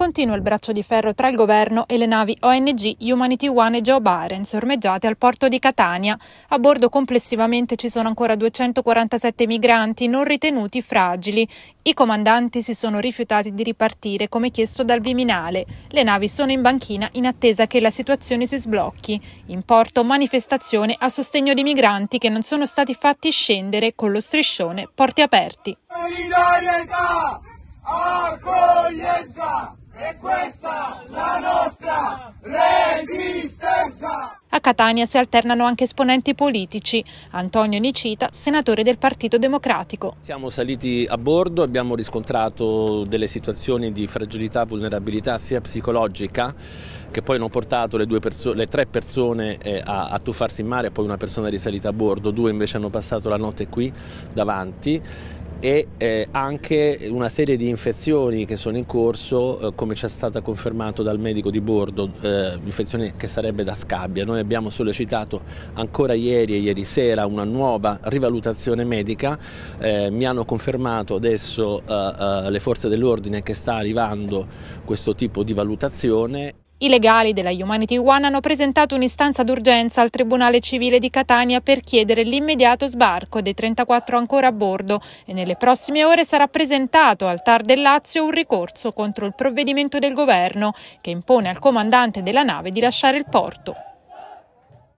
Continua il braccio di ferro tra il governo e le navi ONG Humanity One e Joe Barents ormeggiate al porto di Catania. A bordo complessivamente ci sono ancora 247 migranti non ritenuti fragili. I comandanti si sono rifiutati di ripartire come chiesto dal Viminale. Le navi sono in banchina in attesa che la situazione si sblocchi. In porto manifestazione a sostegno di migranti che non sono stati fatti scendere con lo striscione porti aperti. Solidarietà! Accoglienza! E questa la nostra resistenza! A Catania si alternano anche esponenti politici. Antonio Nicita, senatore del Partito Democratico. Siamo saliti a bordo, abbiamo riscontrato delle situazioni di fragilità vulnerabilità sia psicologica che poi hanno portato le, le tre persone eh, a, a, tuffarsi in mare e poi una persona risalita a bordo, due invece hanno passato la notte qui davanti e eh, anche una serie di infezioni che sono in corso, eh, come ci è stato confermato dal medico di bordo, eh, infezioni che sarebbe da scabbia. Noi abbiamo sollecitato ancora ieri e ieri sera una nuova rivalutazione medica, eh, mi hanno confermato adesso eh, eh, le forze dell'ordine che sta arrivando questo tipo di valutazione. I legali della Humanity One hanno presentato un'istanza d'urgenza al Tribunale Civile di Catania per chiedere l'immediato sbarco dei 34 ancora a bordo e nelle prossime ore sarà presentato al TAR del Lazio un ricorso contro il provvedimento del governo che impone al comandante della nave di lasciare il porto.